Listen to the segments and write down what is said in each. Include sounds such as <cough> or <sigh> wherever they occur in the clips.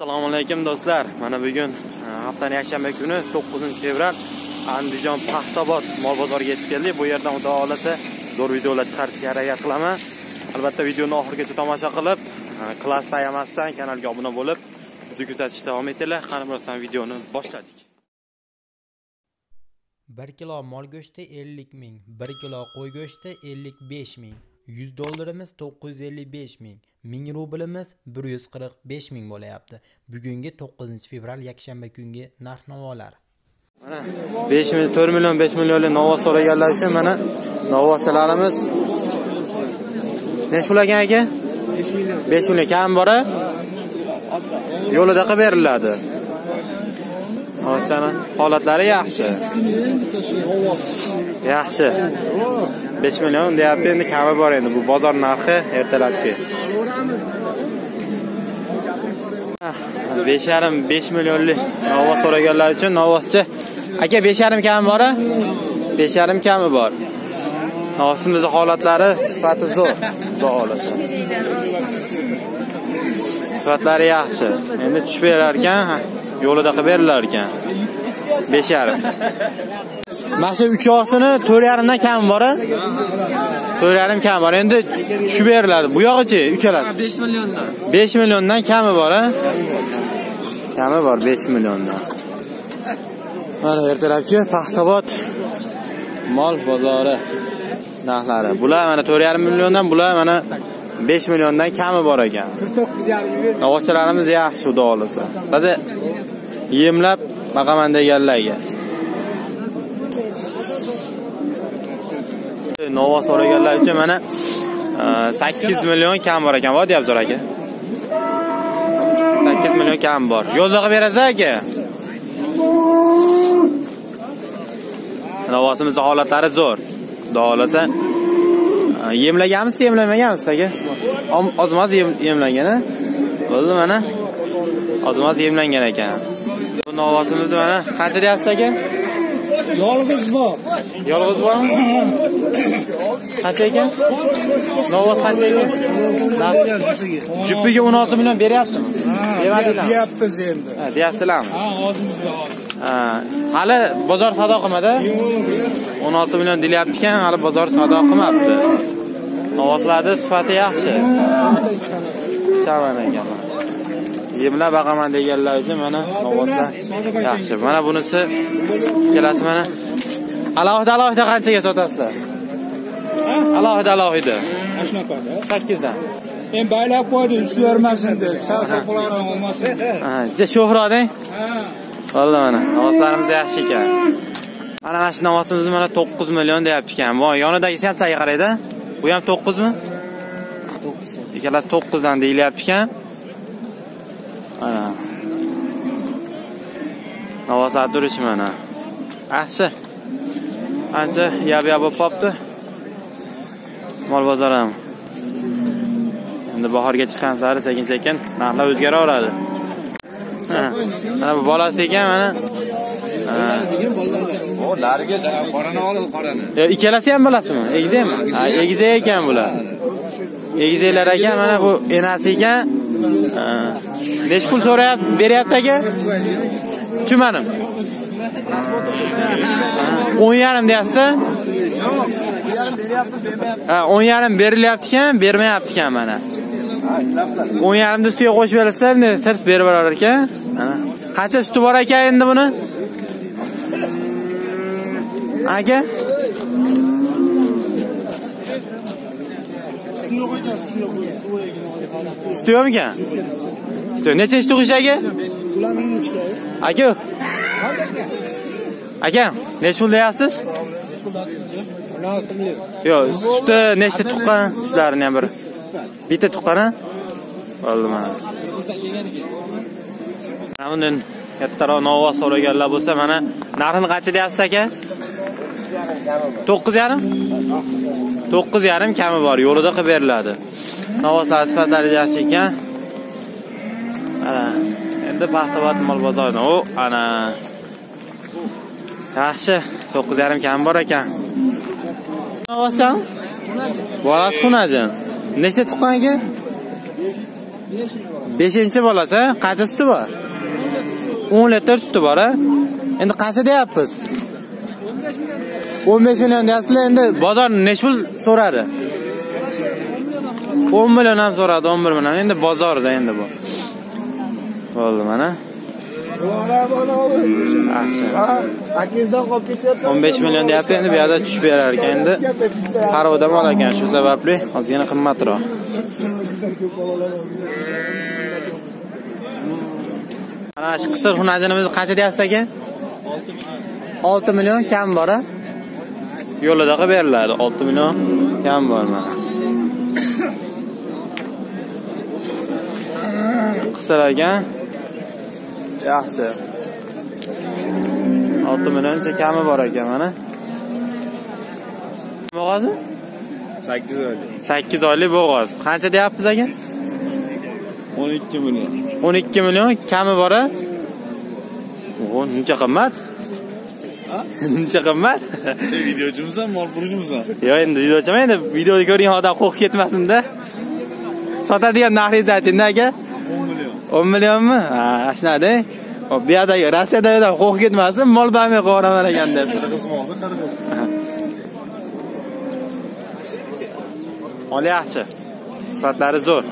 assalomu alaykum do'stlar. Mana bugun e, haftani yakshanba kuni 9 fevral andijon paxtabod mol bozoriga yetib keldik. Bu yerdan xudo xohlasa zo'r videolar chiqarishga harakat qilaman. Albatta videoni oxirigacha tomosha qilib e, klass tayamasdan kanalga obuna bo'lib bizni kuzatishda davom etinglar qani bo'lsa videoni boshladik. 1 kilo mol go'shti 50 ming 1 kilo qo'y go'shti 55 ming 100 dollarimiz 955 ming. 1000 rublimiz 145 ming bo'layapti. Bugungi 9 fevral yakshanba kungi narx navolar mana 5 million 4 million 5 millionlik novvos so'raganlar uchun mana novvoschalarimiz nechi pul ekan aka? 5 million. 5 million. Kam bor a yo'lida qilib beriladi. Hozirchani holatlari yaxshi. Yaxshi. 5 million deyapti, endi kami bor endi. Bu bozor narxi ertalabki. 5,5 5 millionlik novvos so'raganlar uchun novvoschi aka 5,5 kami bor a? 5,5 kami bor. Novvosimiz holatlari sifati zo'r, xudo xolasa. Sifatlari yaxshi. Endi tushib berar ekan, yo'lida qilib berilar ekan. 5,5. Mana shu uchoqsini 4,5 dan kam bor a? 4,5 kam bor. Endi tushib beriladi. Bu yog'ichi uchalasi. 5 milliondan. 5 milliondan kami bor a? Kami bor 5 milliondan. Mana ertalabki Paxtabod mol bozori narxlari. Bular mana 4,5 milliondan, bular mana 5 milliondan kami bor ekan. Novvochalarimiz yaxshi xudo xolasa. Hozir yemlab baqaman deganlarga. Novvos so'raganlar uchun mana 8 million kam bor ekan, vodiy Abzor aka. 8 million kam bor. Yo'lda qilib berasiz aka. Novvosimiz holatlari zo'r. Xudo xolasa yemlaganmisiz, yemlamaganmisiz aka? Ozmoz yemlangan a? Bo'ldi mana. Ozmoz yemlangan ekan. Bu novvosimiz mana qancha deyapsiz aka? Yolg'iz bor. Yolg'iz bormi? <laughs> Qancha ekan? Novvos qancha ekan? Jupiga 16 million beryapsizmi? Bermadinglarmi? Deyapmiz endi. Ha, deyapsizlarmi? Ha, o'zimizda hozir. Ha, hali bozor savdo qilmadi. 16 million deyapti ekan, hali bozor savdo qilmabdi. Novvoslarning sifati yaxshi. Chaman ekan. Yemlab baqaman deganlar uchun mana novvoslar yaxshi. Mana bunisi kelasi mana alohida alohida qanchaga sotasizlar? Alohida alohida. Mana shunaqada. 8 dan. Men baylab qo'ydim, suv bermasin deb, savdo qilaran olmasin deb. Ha. Valda mana novvoslarimiz yaxshi ekan. Mana mana shu novvosimiz mana 9 million deyapti ekan. Bu yonidagi sensaga qaraydi. Bu ham 9 mi? 9. Ikkalasi 9 dan deyilyapti ekan. Mana. Novvoslar turishi mana. Yaxshi. Ancha yab-yab bo'lib qopti. Mol bozor ham. Endi bahorga chiqqan sari sekin-sekin narxlar o'zgaraveradi. Mana bu bolasi ekan mana. Nariga qorani olib qorani. Yo, ikkalasi ham bolasimi? Egizakmi? Ha, egizak ekan bular. Egizaklar ekan, mana bu enasi ekan. Nechi pul so'rayapti, beryapti aka? Tumanim. o'n yarim deyapsiz? Ha, o'n yarim berilyapti ekan, bermayapti ekan mana. o'n yarimni ustiga qo'shib bersa, tirs berib borar ekan. Ha. Qancha suti bor ekan endi buni? Aka? Suti yo'q ekan? Suti necha ish tug'ish aka? Aka? Aka, necha pul deyapsiz? Yo'q, suti nechta tuqqan shularni ham bir. Bitta tuqqani? Bo'ldi mana. Mana kattaroq novvos so'raganlar bo'lsa, mana narxini qancha deyapsiz aka? 9,5? 9,5 kami bor, yo'lida qilib beriladi. Novvoslar sifatlari yaxshi ekan. Ana, endi Paxtabod mol bozoridan. u ana. Yaxshi, 9,5 kami bor ekan. Novvosam? Bolasi xunajin. Necha tuqqan aka? beshinchi bolasi qancha suti bor? o'n litr suti bor a endi qancha deyapmiz? o'n besh million deyapsizlar endi. Bozor nechi pul so'radi? o'n million ham so'radi o'n bir million. Endi bozorda endi bu. Bo'ldi mana akangizdan qolib ketyapti o'n besh million deyapti endi bu yoqda tushib berar ekan endi qarovda mol ekan shu sababli ozgina qimmatroq mana shu qisir xunajinimiz qancha deyapsiz aka olti million kam bor a yo'lida qilib beriladi olti million kam bor mana qisir ekan yaxshi. Olti millioncha kami bor ekan mana. Bo'g'ozi sakkiz oylik. Sakkiz oylik bo'g'oz. Qancha deyapmiz aka? O'n ikki million. O'n ikki million. Kami bor a o buncha qimmat buncha <laughs> qimmat? Sen videochimisan molfurushmisan yo'q endi video chiqmay endi videoni ko'rgan odam qo'rqib ketmasinda. Sotadigan narxingizni aytingda aka. O'n million o'n millionmi ha hop bu yoqdagi rossiyadagi qo'rqib ketmasin mol bermay qo'yaveraman ekan deb. Qirg'iz mol yaxshi. Sifatlari zo'r.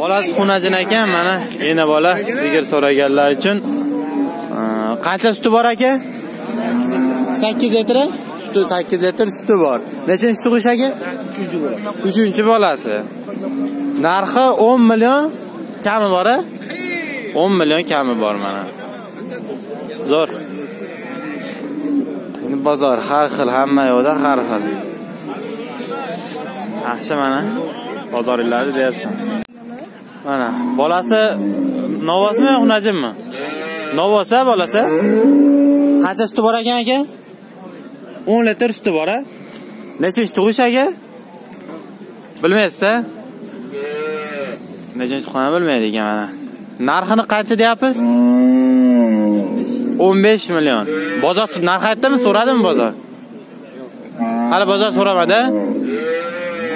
Bolasi xunajin ekan mana ena bola sigir so'raganlar uchun. Qancha suti bor aka? Sakkiz litr suti sakkiz litr suti bor. Nechinchi tug'ish aka? Uchinchi bolasi. Narxi o'n million kami bor a o'n million kami bor mana. Zo'r. Endi bozor har xil hamma yoqda har xil. Yaxshi mana. Bozoringlarni deyapsan. Mana bolasi novvosmi yo Novosa bolasi. Qancha suti bor ekan aka? o'n litr suti bor a? Nechinchi tug'ish aka? Bilmaysiz a nechinchi tuqqanini bilmaydi ekan mana. Narxini qancha deyapsiz 15 million. Bozor narxi aytdimi so'radimi bozor? Hali bozor so'ramadi a?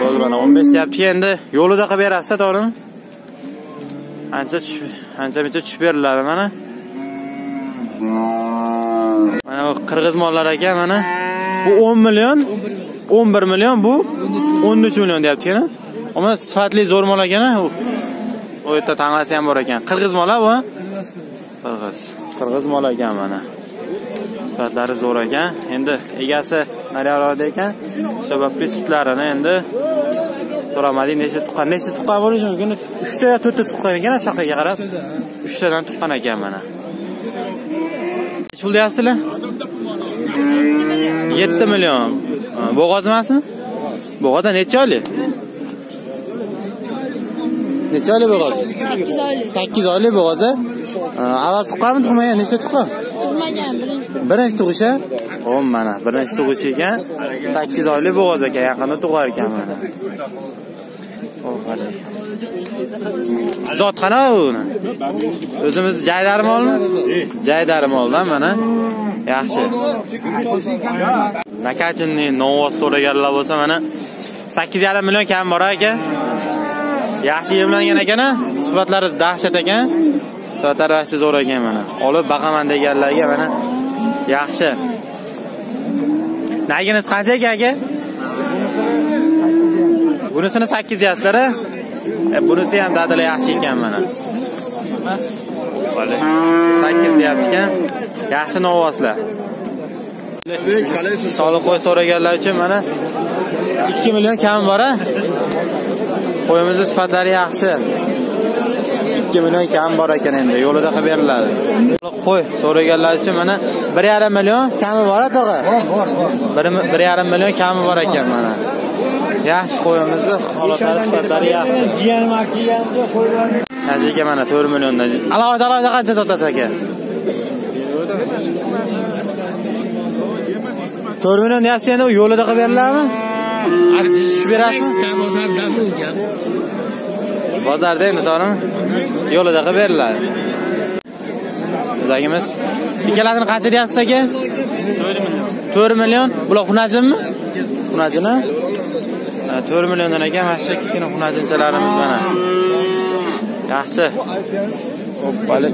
bo'ldi mana o'n besh deyapti. Endi yo'lida qilib berasiz to'g'rimi? Ancha ancha muncha tushib beriladi mana. Mana bu qirg'iz mollari ekan mana. Bu 10 million o'n bir million bu o'n uch million deyapti ekan ammo sifatli zo'r mol ekan a u yerda tanglasi ham bor ekan. Qirg'iz mola bu qirg'iz. Qirg'iz mola ekan mana. Sifatlari zo'r ekan. Endi egasi naryoqda ekan. Shu sababli sutlarini endi so'ramadik necha tuqqan necha tuqqan bo'lishi mumkin? Uchta yo to'rtta tuqqan ekan shaqaga qarab? Uchtadan tuqqan ekan mana. Nechi pul deyapsizlar? Yetti million. Bo'g'oz emasmi bo'g'ozda necha oylik? Necha oylik bo'g'oz sakkiz oylik. Sakkiz oylik bo'g'oz a? Avval tuqqanmi tug'magan nechta tuqqan? Tug'magan birinchi birinchi tug'ishi o mana birinchi tug'ishi ekan. Sakkiz oylik bo'g'oz ekan yaqinda tug'ar ekan mana. Zot qana uni. O'zimiz jaydari molmi jaydari moldan mana. Yaxshi. Nakachinni novoz so'raganlar bo'lsa mana sakkiz yarim million kam bor aka yaxshi yemlangan ekan sifatlari dahshat ekan sifatlari zo'r ekan mana. Olib baqaman deganlarga mana yaxshi. Naginiz qancha ekan aka? Bunisini sakkiz deyapsizlar e, bunisi ham dadili yaxshi ekan mana. Sakkiz deyapti ekan. Yaxshi novvoslar. Soliq qo'y so'raganlar uchun mana 2 million kam bor a qo'yimizni sifatlari yaxshi. 2 million kam bor ekan endi yo'lida qilib beriladi. Qo'y so'raganlar uchun mana 1,5 million kami bor tog'a? Bor bor 1,5 million kami bor ekan mana. Yaxshi qo'yimizni holatlari sifatlari yaxshi. Jiyanim akangga qo'ygan Aziga mana 4 milliondan. Alohida alohida qancha sotasiz aka? 4 million deyapsiz endi yo'lida qilib beriladimi? Tushib berasizmi? Bozorda endi to'g'rimi? Yo'lida qilib beriladi. Bizagimiz ikkalasini qancha deyapsiz aka? 4 million. Bular xunajinmi? Xunajini? 4 milliondan ekan mana shu kichkina xunajinchalarimiz mana. yaxshi o'ppali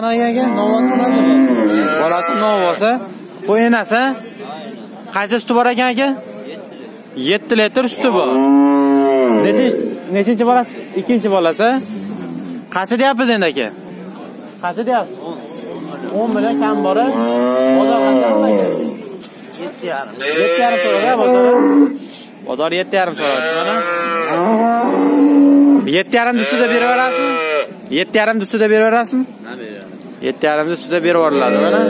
qanaqa novvos bo'ladi. Bolasi novvosi qo'y enasi qancha suti bor ekan aka? Yetti litr suti bor. Nechinchi nechinchi bolasi? Ikkinchi bolasi. Qancha deyapmiz endi aka? Qancha deyapsiz o'n million kam bor bozor qancha aka. Yetti yarim. Yetti yarim so'radi bozor? Bozor yetti yarim so'radi. Mana. Yetti yarimni ustida berib yuborasizmi yetti yarimni ustida berib yuborasizmi yetti yarimni ustida berib yuboriladi mana.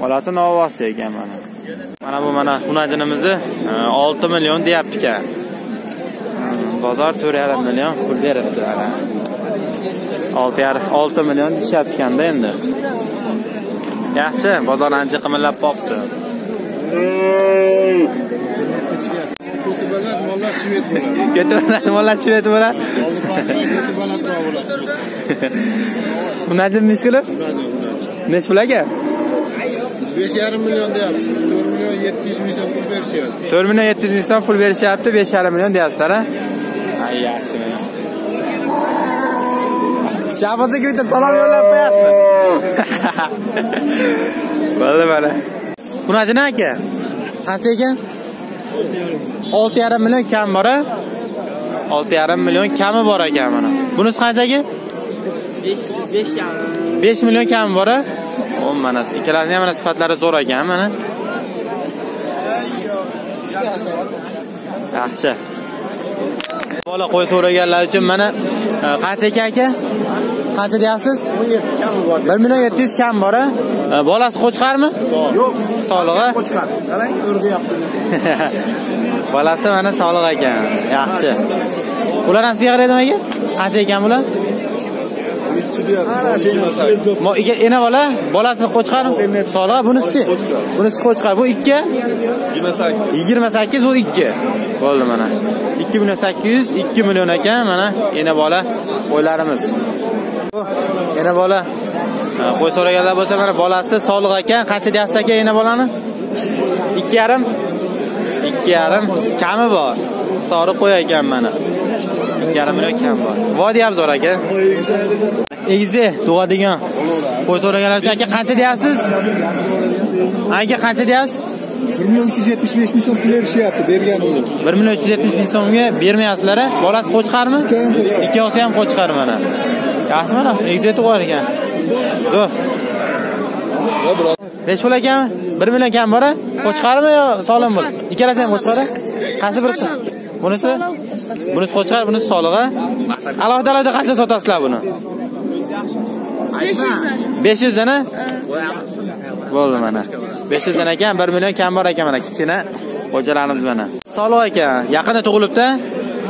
Bolasi novvosi ekan mana. Mana bu mana xunajinimizni olti million deyapti ekan bozor to'rt yarim million pul beribdi olti yarim olti million deyishyapti ekanda endi. Yaxshi bozor ancha qimillab qolibdi <laughs> ketib mollar shved bo'ladi <laughs> <laughs> xunajin ishqilib nechi pul aka? Besh yarim million deyapmiz to'rt million yetti yuz ming so'm pul berishyapti. To'rt million yetti yuz ming so'm pul berishyapti besh yarim million deyapsizlar a ay yaxshi shahboz aka bitta salom yo'llab qo'yapsiz <laughs> bo'ldi mana xunajin aka qancha ekan? Olti yarim million kam bor a olti yarim million kami bor ekan mana. Bunisi qancha aka besh million kami bor a o mana ikkalasini ham mana sifatlari zo'r ekan mana. Yaxshi. Bola qo'y so'raganlar uchun mana e, qancha ekan aka? Qancha deyapsiz? O'n yetti kami bor bir million yetti yuz kam bor a E, bolasi qo'chqarmi? Yo'q. Solig'i qo'chqar. Qarang o'rgayapti <laughs> bolasi mana sog'liq ekan. Yaxshi. Ular nasib qaradimi aka. Qancha ekan bular ikki deyapti ena bola? Bolasini qo'chqar sog'liq bunisi bunisi qo'chqar. Bu ikki. Yigirma sakkiz yigirma sakkiz bu ikki. Bo'ldi mana. Ikki million sakkiz yuz ikki million ekan mana ena bola qo'ylarimiz ena bola. Qo'y so'raganlar bo'lsa mana bolasi sog'liq ekan. Qancha deyapsiz aka ena bolani? Ikki yarim. Ikki yarim. Kami bor. Soriq qo'y ekan mana. Ikki yarim million kam bor. Vodiy abzor aka. Egizi tug'adigan. Qo'y so'raganlar uchun aka qancha deyapsiz? Aka qancha deyapsiz? Bir million uch yuz yetmish besh ming so'm pul berishyapti bergan bir million uch yuz yetmish ming so'mga bermayapsizlar a? bolasi qo'chqarmi Ikkovi ham qo'chqar. ikkovsi ham qo'chqar mana yaxshi mana egizak tug'ar ekan zo'r. Nechi pul ekan bir million kam bor a qo'chqarmi yo sog'lom bo'l ikkalasi ham qo'chqar qaysi birisi bunisi? Bunisi qo'chqar bunisi soliq a alohida alohida qancha sotasizlar buni besh yuzdan besh yuzdan a bo'ldi mana. Besh yuzdan ekan bir million kam bor ekan mana kichkina xo'jalarimiz mana. Soliq ekan yaqinda tug'ilibdi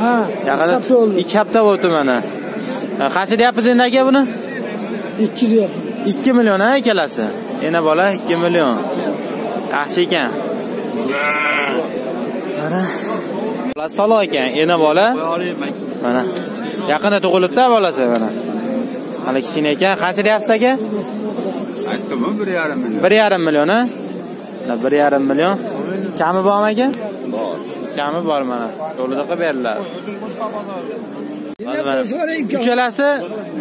ha yaqinda hafta bo'ldi. ikki hafta bo'libdi mana. Ha, qancha deyapmiz endi aka buni? Ikki deyapti ikki million a ikkalasi. Ena bola ikki million. Yaxshi ekan. Mana. Soliq ekan ena bola? Mana. Yaqinda tug'ilibdi bolasi mana hali kichkina ekan qancha deyapsiz aka? Aytdimi bir yarim million. Bir yarim million a Mana bir yarim million. Kami bormi aka? Kami bor mana. Yo'lida qilib beriladi uchalasi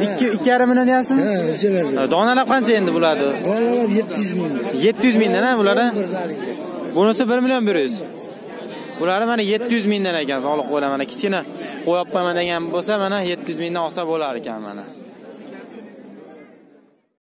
ikki ikki yarim million deyapsizmi? Donalar qancha endi bularni? Bolalar yetti yuz ming. Yetti yuz mingdan a bular bunisi bir million bir yuz. Bulari mana yetti yuz mingdan ekan. Sog'liq qo'ylar mana kichkina qo'yib qo'yaman degan bo'lsa mana yetti yuz mingdan olsa bo'lar ekan mana